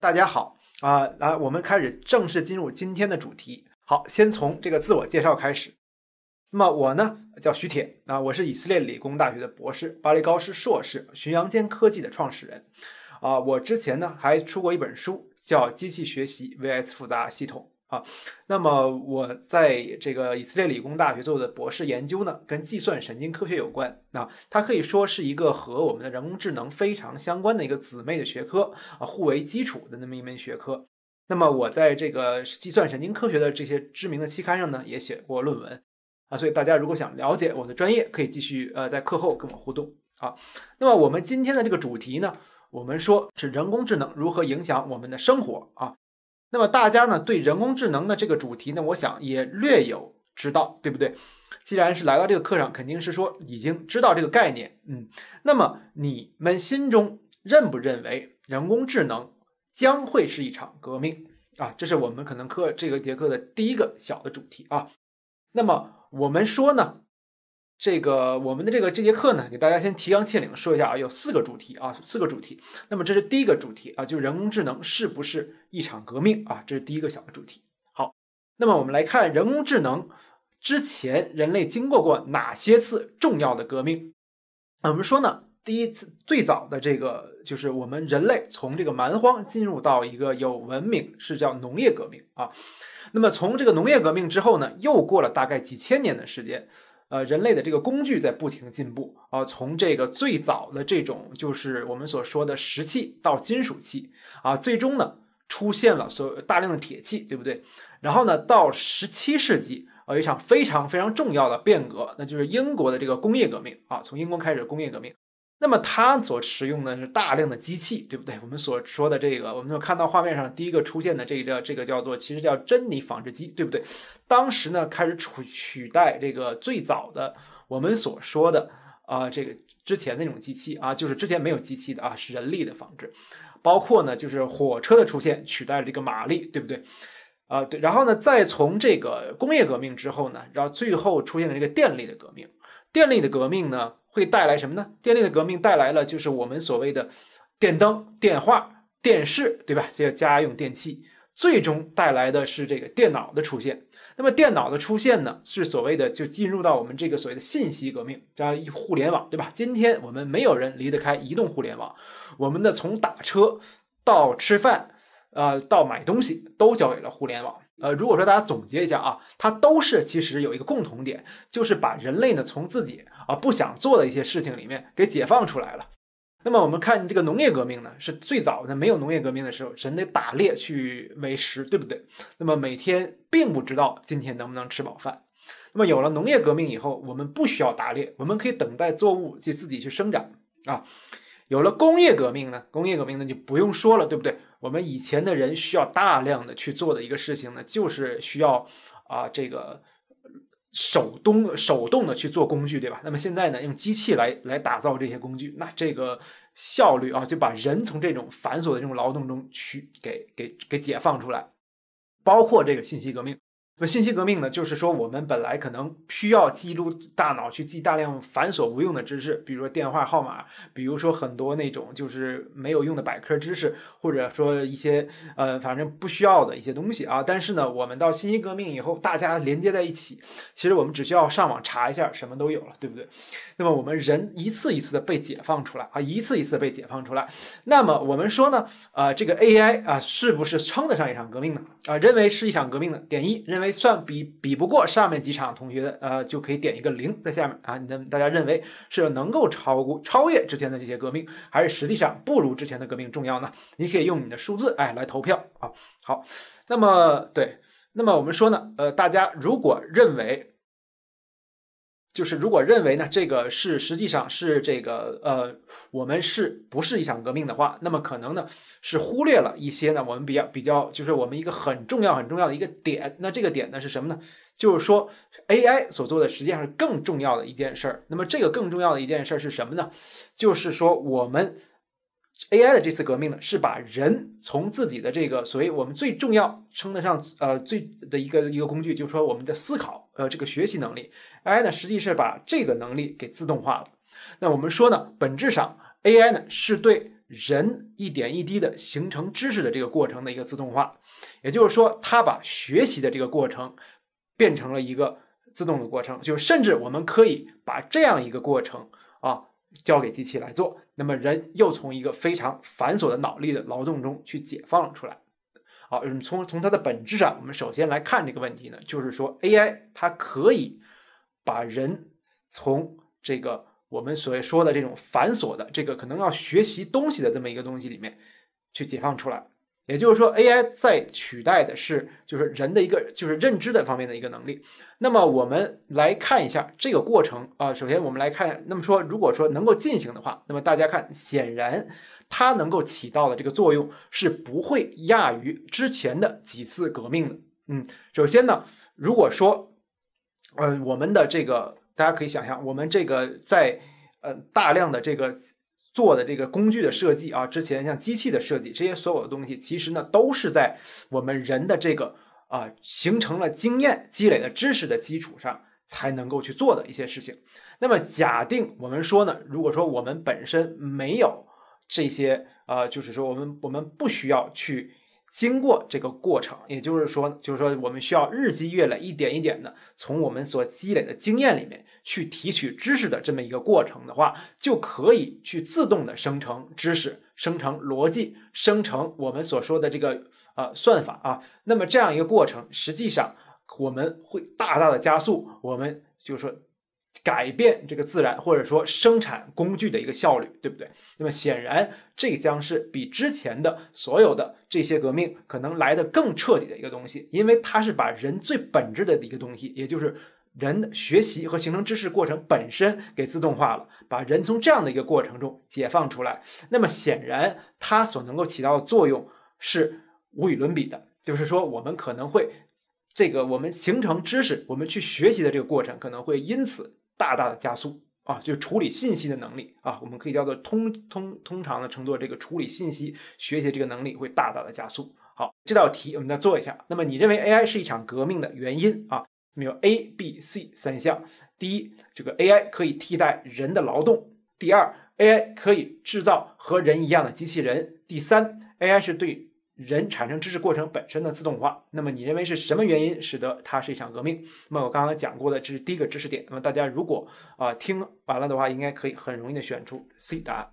大家好啊，来，我们开始正式进入今天的主题。好，先从这个自我介绍开始。那么我呢叫徐铁啊，我是以色列理工大学的博士，巴黎高师硕士，巡洋舰科技的创始人啊。我之前呢还出过一本书，叫《机器学习 vs 复杂系统》啊。那么我在这个以色列理工大学做的博士研究呢，跟计算神经科学有关啊。它可以说是一个和我们的人工智能非常相关的一个姊妹的学科啊，互为基础的那么一门学科。那么我在这个计算神经科学的这些知名的期刊上呢，也写过论文。啊，所以大家如果想了解我的专业，可以继续呃在课后跟我互动啊。那么我们今天的这个主题呢，我们说是人工智能如何影响我们的生活啊。那么大家呢对人工智能的这个主题呢，我想也略有知道，对不对？既然是来到这个课上，肯定是说已经知道这个概念，嗯。那么你们心中认不认为人工智能将会是一场革命啊？这是我们可能课这个节课的第一个小的主题啊。那么。我们说呢，这个我们的这个这节课呢，给大家先提纲挈领说一下啊，有四个主题啊，四个主题。那么这是第一个主题啊，就是人工智能是不是一场革命啊？这是第一个小的主题。好，那么我们来看人工智能之前人类经过过哪些次重要的革命？我们说呢，第一次最早的这个就是我们人类从这个蛮荒进入到一个有文明，是叫农业革命啊。那么从这个农业革命之后呢，又过了大概几千年的时间，呃，人类的这个工具在不停的进步啊，从这个最早的这种就是我们所说的石器到金属器啊，最终呢出现了所大量的铁器，对不对？然后呢，到十七世纪，呃，一场非常非常重要的变革，那就是英国的这个工业革命啊，从英国开始工业革命。那么它所使用的是大量的机器，对不对？我们所说的这个，我们就看到画面上第一个出现的这个，这个叫做其实叫珍妮纺织机，对不对？当时呢开始取取代这个最早的我们所说的啊，这个之前那种机器啊，就是之前没有机器的啊，是人力的纺织，包括呢就是火车的出现取代了这个马力，对不对？啊，对，然后呢再从这个工业革命之后呢，然后最后出现了这个电力的革命，电力的革命呢。会带来什么呢？电力的革命带来了就是我们所谓的电灯、电话、电视，对吧？这些家用电器，最终带来的是这个电脑的出现。那么电脑的出现呢，是所谓的就进入到我们这个所谓的信息革命，加互联网，对吧？今天我们没有人离得开移动互联网，我们的从打车到吃饭，呃，到买东西都交给了互联网。呃，如果说大家总结一下啊，它都是其实有一个共同点，就是把人类呢从自己啊不想做的一些事情里面给解放出来了。那么我们看这个农业革命呢，是最早的没有农业革命的时候，人得打猎去为食，对不对？那么每天并不知道今天能不能吃饱饭。那么有了农业革命以后，我们不需要打猎，我们可以等待作物去自己去生长啊。有了工业革命呢，工业革命呢就不用说了，对不对？我们以前的人需要大量的去做的一个事情呢，就是需要啊这个手动手动的去做工具，对吧？那么现在呢，用机器来来打造这些工具，那这个效率啊，就把人从这种繁琐的这种劳动中去给给给解放出来，包括这个信息革命。那信息革命呢，就是说我们本来可能需要记录大脑去记大量繁琐无用的知识，比如说电话号码，比如说很多那种就是没有用的百科知识，或者说一些呃反正不需要的一些东西啊。但是呢，我们到信息革命以后，大家连接在一起，其实我们只需要上网查一下，什么都有了，对不对？那么我们人一次一次的被解放出来啊，一次一次被解放出来。那么我们说呢，呃，这个 AI 啊，是不是称得上一场革命呢？啊，认为是一场革命的，点一；认为算比比不过上面几场同学的，呃，就可以点一个零在下面啊。那大家认为是能够超过超越之前的这些革命，还是实际上不如之前的革命重要呢？你可以用你的数字哎来投票啊。好，那么对，那么我们说呢，呃，大家如果认为。就是如果认为呢，这个是实际上是这个呃，我们是不是一场革命的话，那么可能呢是忽略了一些呢，我们比较比较就是我们一个很重要很重要的一个点。那这个点呢是什么呢？就是说 AI 所做的实际上是更重要的一件事儿。那么这个更重要的一件事儿是什么呢？就是说我们 AI 的这次革命呢，是把人从自己的这个所谓我们最重要称得上呃最的一个一个工具，就是说我们的思考呃这个学习能力，AI 呢实际是把这个能力给自动化了。那我们说呢，本质上 AI 呢是对人一点一滴的形成知识的这个过程的一个自动化，也就是说，它把学习的这个过程变成了一个自动的过程，就甚至我们可以把这样一个过程啊交给机器来做，那么人又从一个非常繁琐的脑力的劳动中去解放出来。好，从从它的本质上，我们首先来看这个问题呢，就是说 AI 它可以把人从这个。我们所说的这种繁琐的这个可能要学习东西的这么一个东西里面，去解放出来，也就是说，AI 在取代的是就是人的一个就是认知的方面的一个能力。那么我们来看一下这个过程啊，首先我们来看，那么说如果说能够进行的话，那么大家看，显然它能够起到的这个作用是不会亚于之前的几次革命的。嗯，首先呢，如果说，呃，我们的这个。大家可以想象，我们这个在呃大量的这个做的这个工具的设计啊，之前像机器的设计，这些所有的东西，其实呢都是在我们人的这个啊形成了经验积累的知识的基础上才能够去做的一些事情。那么假定我们说呢，如果说我们本身没有这些啊，就是说我们我们不需要去。经过这个过程，也就是说，就是说，我们需要日积月累，一点一点的从我们所积累的经验里面去提取知识的这么一个过程的话，就可以去自动的生成知识、生成逻辑、生成我们所说的这个呃算法啊。那么这样一个过程，实际上我们会大大的加速我们就是说。改变这个自然或者说生产工具的一个效率，对不对？那么显然，这将是比之前的所有的这些革命可能来的更彻底的一个东西，因为它是把人最本质的一个东西，也就是人学习和形成知识过程本身给自动化了，把人从这样的一个过程中解放出来。那么显然，它所能够起到的作用是无与伦比的，就是说，我们可能会这个我们形成知识，我们去学习的这个过程可能会因此。大大的加速啊，就处理信息的能力啊，我们可以叫做通通通常的称作这个处理信息学习这个能力会大大的加速。好，这道题我们再做一下。那么你认为 AI 是一场革命的原因啊？那么有 A、B、C 三项。第一，这个 AI 可以替代人的劳动；第二，AI 可以制造和人一样的机器人；第三，AI 是对。人产生知识过程本身的自动化，那么你认为是什么原因使得它是一场革命？那么我刚刚讲过的这是第一个知识点。那么大家如果啊听完了的话，应该可以很容易的选出 C 答案。